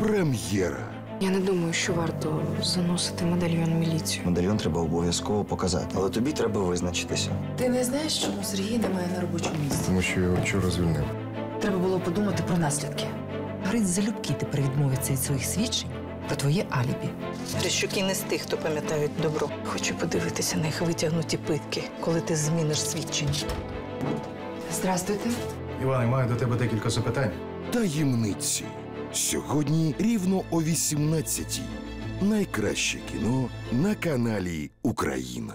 Прем'єра. Я не думаю, що варто заносити медальйон в міліцію. Медальйон треба обов'язково показати, але тобі треба визначитися. Ти не знаєш, чому Сергій немає на робочому місці? Тому що його вчора звільнив. Треба було подумати про наслідки. Гриць залюбки тепер відмовиться від своїх свідчень про твоє алібі. Грищуки не з тих, хто пам'ятають добро. Хочу подивитися на їх витягнуті питки, коли ти зміниш свідчення. Здрастуйте. Іване, маю до тебе декілька запитань. Таємниці. Сьогодні рівно о 18-й. Найкраще кіно на каналі Україна.